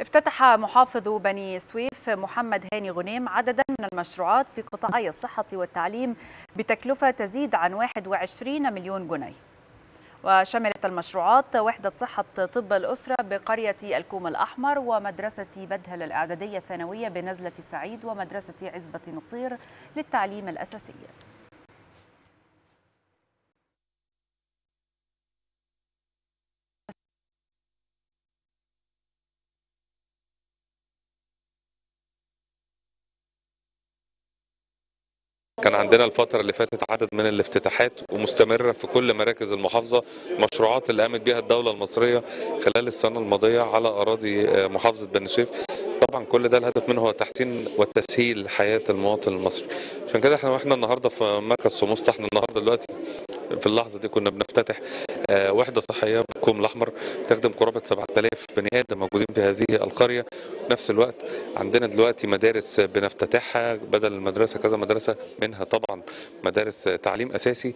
افتتح محافظ بني سويف محمد هاني غنيم عددا من المشروعات في قطاعي الصحة والتعليم بتكلفة تزيد عن 21 مليون جنيه. وشملت المشروعات وحدة صحة طب الأسرة بقرية الكوم الأحمر ومدرسة بدهل الإعدادية الثانوية بنزلة سعيد ومدرسة عزبة نطير للتعليم الأساسي. كان عندنا الفترة اللي فاتت عدد من الافتتاحات ومستمرة في كل مراكز المحافظة مشروعات اللي قامت بها الدولة المصرية خلال السنة الماضية على أراضي محافظة بني سويف. طبعا كل ده الهدف منه هو تحسين والتسهيل حياة المواطن المصري. عشان كده إحنا وإحنا النهارده في مركز سموسطة إحنا النهارده دلوقتي في اللحظة دي كنا بنفتتح وحدة صحية بالكوم الأحمر تخدم قرابة 7000 بني آدم موجودين في هذه القرية. في نفس الوقت عندنا دلوقتي مدارس بنفتتحها بدل المدرسة كذا مدرسة منها طبعا مدارس تعليم أساسي.